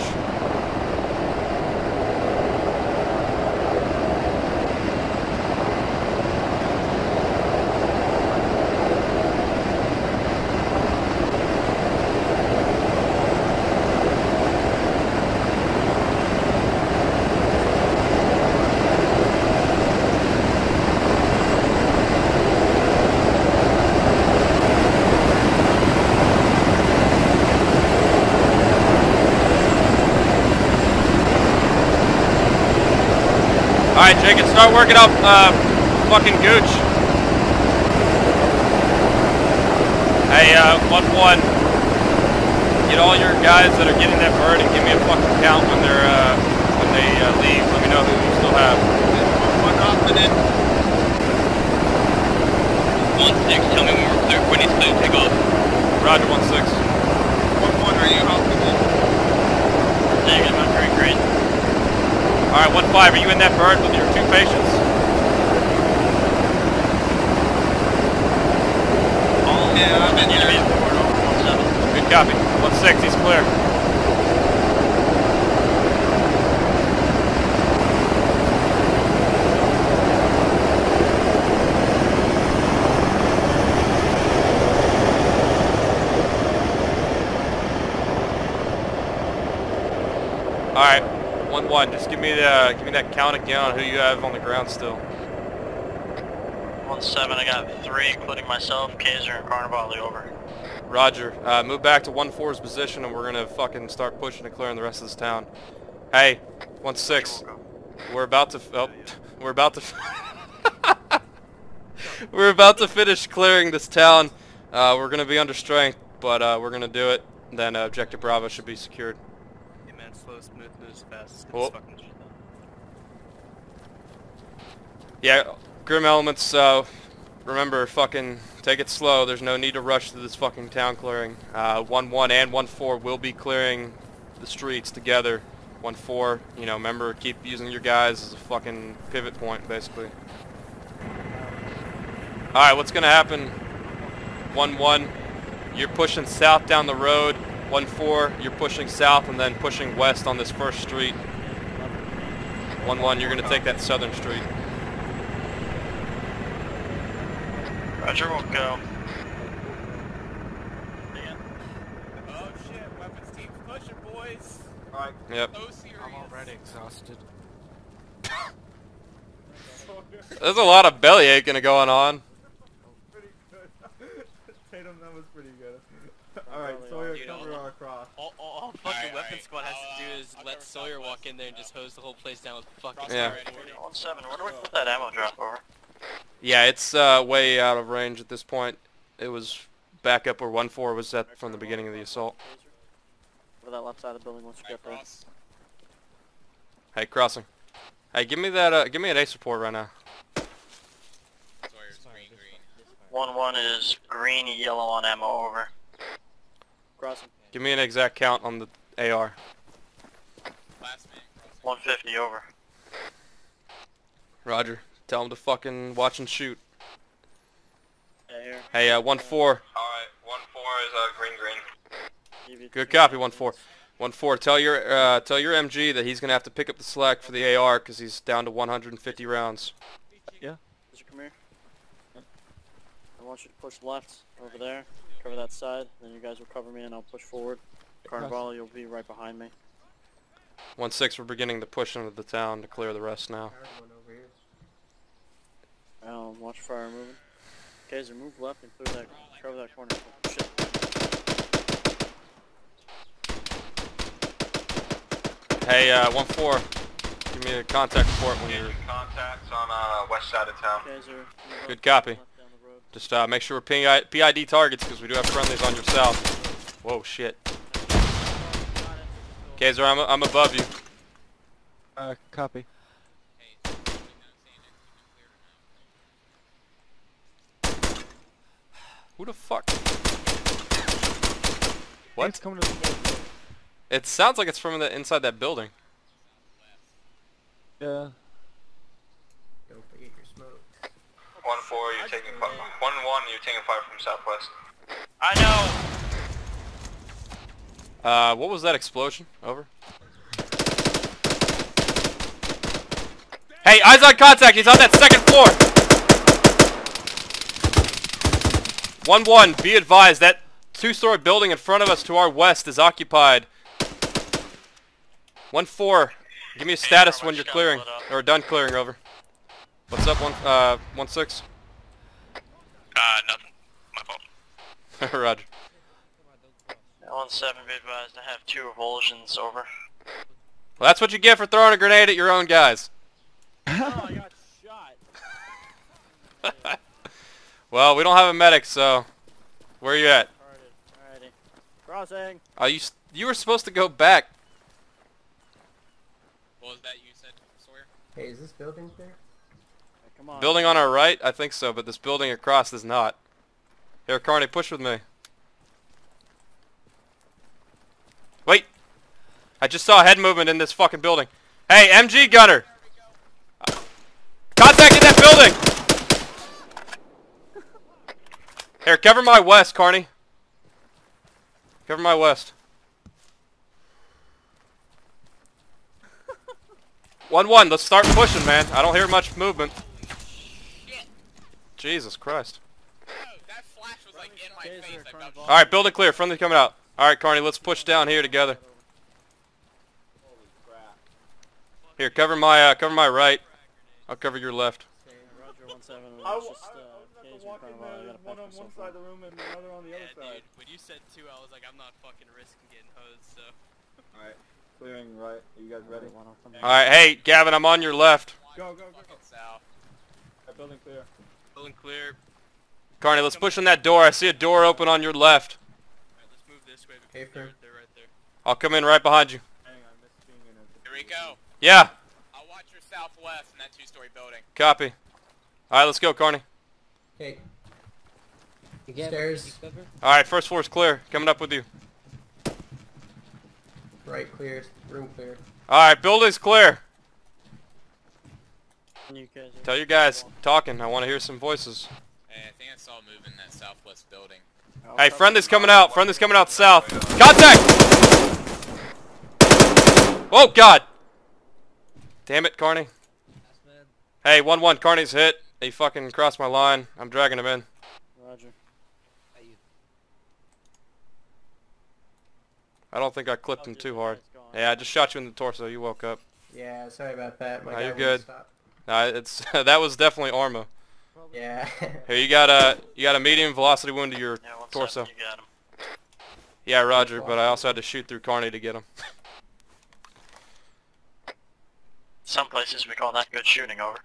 All right, Jenkins, start working up uh, fucking Gooch. Hey, uh, one one. Get all your guys that are getting that bird and give me a fucking count when they're uh, when they uh, leave. Let me know who you still have. One off and in. One six. Tell me when we're clear. When he's clear, take off. Roger, one six. One one. Are you off and in? Dang, I'm on green green. All right, one five. Are you in that bird with your two patients? Yeah, I'm in there. forward over one seven. Good copy. One six. He's clear. All right, one one. Just give me the give me that count again on who you have on the ground still. One seven. I got three, including myself, Kaiser, and Carnivale over. Roger. Uh, move back to one four's position, and we're gonna fucking start pushing and clearing the rest of this town. Hey, one six. We're about to. f- Oh, we're about to. f- we're about to finish clearing this town. Uh, we're gonna be under strength, but uh, we're gonna do it. Then uh, objective Bravo should be secured. Hey man, slow, smooth, moves fast. Get Cool. fucking. Yeah, Grim Elements, uh, remember, fucking take it slow. There's no need to rush through this fucking town clearing. Uh, 1-1 and 1-4 will be clearing the streets together. 1-4, you know, remember, keep using your guys as a fucking pivot point, basically. Alright, what's gonna happen? 1-1, you're pushing south down the road. 1-4, you're pushing south and then pushing west on this first street. 1-1, you're gonna take that southern street. Roger, we'll go. Oh shit, weapons team's pushing, boys. Alright. Yep. So. I'm already exhausted. There's a lot of belly aching going on. pretty good. Tatum, that was pretty good. Alright, Sawyer, Dude, cover all- our cross. All, all, all fucking Alright, weapon alright. squad has to I'll, do uh, is I'll let Sawyer southwest. walk in there and just hose the whole place down with fucking Cross Yeah. fire ready. One seven. Where do we put that ammo drop over? Yeah, it's uh, way out of range at this point. It was back up where 1-4 was at from the beginning of the assault. Over that left side of the building once you get there. Hey, crossing. Hey, give me that. Uh, give me an ace report right now. Sawyer's green, green. One one is green, yellow on ammo over. Crossing. Give me an exact count on the AR. Last man, 150 over. Roger. Tell him to fucking watch and shoot. Yeah. Hey, uh, 1-4. Alright, 1-4 is uh, green, green. Good two copy, minutes. 1-4. 1-4. Tell your uh, tell your MG that he's gonna have to pick up the slack for the AR because he's down to 150 rounds. Did you come here? I want you to push left over there. Cover that side. Then you guys will cover me and I'll push forward. Carnivale, you'll be right behind me. 1-6. We're beginning to push into the town to clear the rest now. Hard one over here. Um, watch fire moving. Kaiser, move left and clear that, cover that corner. Shit. Hey, uh, 1-4. Give me a contact report when you're. Contacts on uh, west side of town. Kaiser, Good up, copy. left down the road. Just uh, make sure we're PI PID targets because we do have friendlies on your south. Whoa, shit. Kaiser, I'm, I'm above you. Uh, copy. Hey, something that I'm saying you can clear it now. Who the fuck? It's What? coming to the building. It sounds like it's from the inside that building. Yeah. Don't forget your smoke. 1-4, you're taking fire. 1-1, you're taking fire from southwest. I know. Uh, what was that explosion? Over. Hey, eyes on contact. He's on that second floor. 1-1, be advised that two-story building in front of us to our west is occupied. 1-4, give me a status when you're clearing, or done clearing, over. What's up, one, uh, 1-6? Uh, nothing. My fault. Roger. One seven. Be advised. I have two revulsions over. Well, that's what you get for throwing a grenade at your own guys. Oh, I got shot. well, we don't have a medic, so where are you at? Alrighty. Alrighty. Crossing. Are you you were supposed to go back. What was that you said, Sawyer? Hey, is this building clear? Come on. Building on our right, I think so, but this building across is not. Here, Carney, push with me. Wait. I just saw head movement in this fucking building. Hey, MG gunner. Contact in that building. Here, cover my west, Carney. Cover my west. One one. Let's start pushing, man. I don't hear much movement. Jesus Christ. No, that flash like in my Kaiser, face. I about Carnivale. All right, building clear. Friendly coming out. All right, Carney, let's push down here together. Here, cover my uh, cover my right. I'll cover your left. One. I, It's just, I, I uh, was about Kaiser, to walk in Carnivale. I there, one on one side of the room and another on the Yeah, other side. When you said two, I was like, I'm not fucking risking getting hosed. So. Alright, clearing right. Are you guys ready? One, I'll come All right, hey, Gavin, I'm on your left. Go, go, go. fucking south. Building clear. Building clear. Carney, let's push on that door. I see a door open on your left. Alright, let's move this way. Hey, they're, they're right there. I'll come in right behind you. Hang on, I missed being in it. Here we go. Yeah, I'll watch your southwest in that two-story building. copy. All right, let's go, Carney. Okay. Stairs. All right, first floor's clear. Coming up with you. Right clear. Room clear. All right, building's clear. You, Kaiser. Tell your guys talking. I want to hear some voices. Hey, I think I saw a move in that southwest building. I'll Hey, cover friendly's you. coming out. Friendly's coming out south. Contact! Oh, God. Damn it, Carney. Hey, 1-1. Carney's hit. He fucking crossed my line. I'm dragging him in. Roger. I don't think I clipped him too hard. Yeah, I just shot you in the torso. You woke up. Yeah, sorry about that. My No, you're good. stop. Uh, it's that was definitely Arma. Yeah. Here, you got a you got a medium velocity wound to your Yeah, torso. you got him. Yeah, Roger. But I also had to shoot through Carney to get him. Some places we call that good shooting over.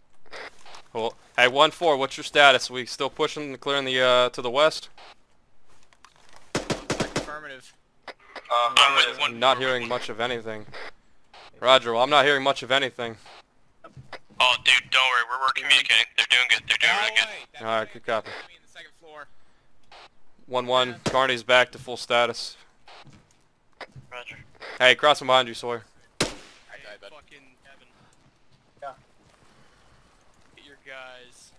Cool. Hey, one four. What's your status? We still pushing, and clearing the uh, to the west? Affirmative. Uh, I'm with one. Not hearing much of anything. Roger. Well, I'm not hearing much of anything. Oh, dude, don't worry. We're, we're communicating. They're doing good. They're doing really good. wait, that's All right, right. good copy. Enemy the second floor. One one. Carney's back to full status. Roger. Hey, crossing behind you, Sawyer. I died, bud. Fucking Evan. Yeah. Get your guys.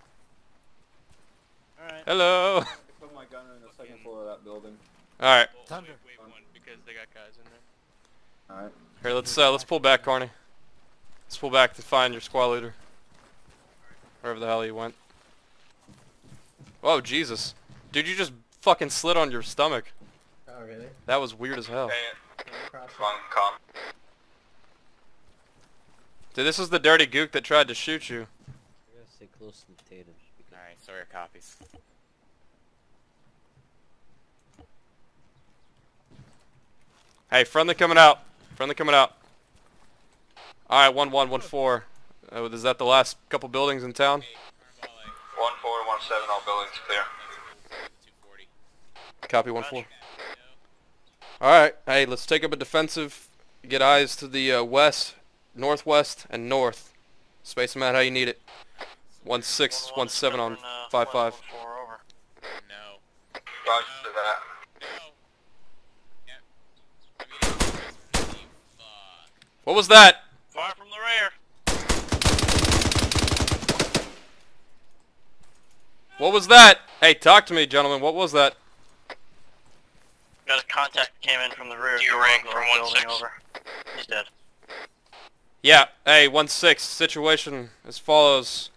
Alright. Hello. I Put my gun in the second floor of that building. All right. Well, Thunder. Wait, wait one because they got guys in there. Alright. Here, let's uh, let's pull back, Carney. Let's pull back to find your squad leader. Wherever the hell he went. Oh Jesus, dude, you just fucking slid on your stomach. oh, really? That was weird as hell. Cross it. Dude, this is the dirty gook that tried to shoot you. I gotta stay close to the potatoes. because- Alright, sorry, copies. Hey, friendly coming out. Friendly coming out. All right, one one one four. Uh, is that the last couple buildings in town? One four one seven. All buildings clear. 240. Copy one four. All right. Hey, let's take up a defensive. Get eyes to the uh, west, northwest, and north. Space them out how you need it. One six, one seven on uh, five five. Four over. No. Roger that. No. Yep. I mean, it's- fuck. What was that? Fire from the rear. What was that? Hey, talk to me, gentlemen. What was that? Got a contact came in from the rear. You rang from one six. over. He's dead. Yeah. Hey, one six. Situation as follows.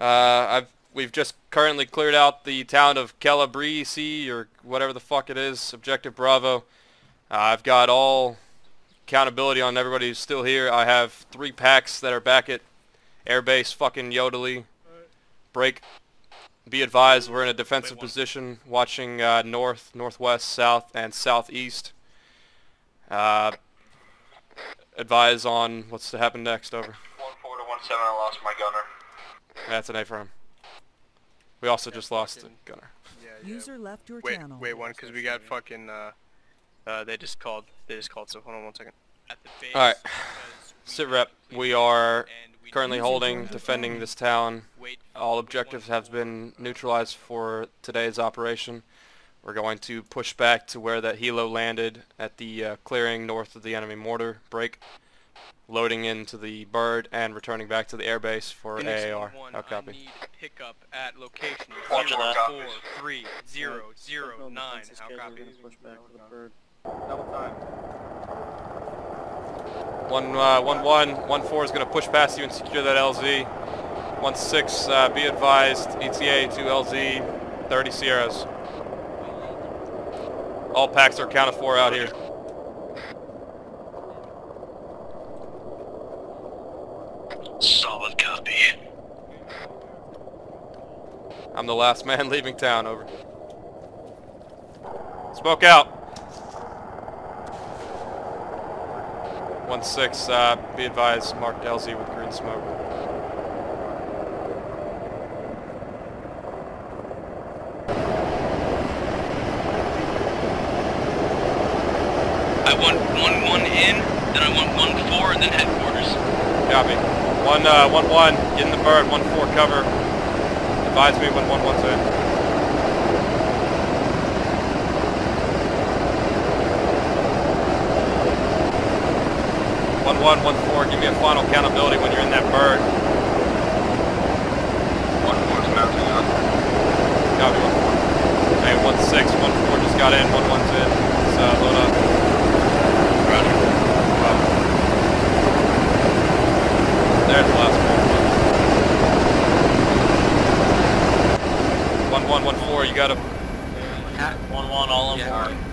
Uh, I've we've just currently cleared out the town of Calabrese or whatever the fuck it is. Objective Bravo. Uh, I've got all accountability on everybody who's still here. I have three packs that are back at airbase fucking Yodely. Break. Be advised, we're in a defensive position, watching uh, north, northwest, south, and southeast. Uh, advise on what's to happen next. Over. One four to one seven. I lost my gunner. That's an A for him. We also just lost a gunner. Yeah, yeah. User left your Wait, channel. wait one, because we got fucking, uh, uh, they just called, they just called, so hold on one second. At the base. All right. Because we Sit rep. We are currently holding, defending this town. to wait for All objectives have been neutralized for today's operation. We're going to push back to where that helo landed at the uh, clearing north of the enemy mortar break, loading into the bird and returning back to the airbase for Phoenix AAR. 1-1, How I copy? need pickup at location 043009. How copy? push back to the bird. Double time. One, uh, one, one, one four is going to push past you and secure that LZ. One six, uh, be advised, ETA to LZ, 30 Sierras. All packs are accounted for out here. Solid copy. I'm the last man leaving town, over. Smoke out. One six, uh, be advised, Mark LZ with green smoke. I want one one in, then I want one four, and then headquarters. Copy. One, uh, one one, get in the bird, one four cover. Advise me when one one's in. One one, one four, give me a final accountability when you're in that bird. One four's mounting up. Copy one four. Hey, one six, one four just got in, one one's in. Let's uh, load up. Roger. Wow. There's the last one. One one one four, you got him. One one all on board.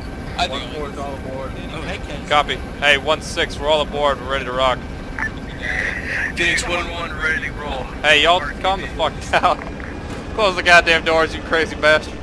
I One think four's all aboard. Oh, hey, Ken. Copy. Hey, 1-6, we're all aboard. We're ready to rock. Phoenix 1-1, ready to roll. Hey, y'all calm the fuck down. Close the goddamn doors, you crazy bastard.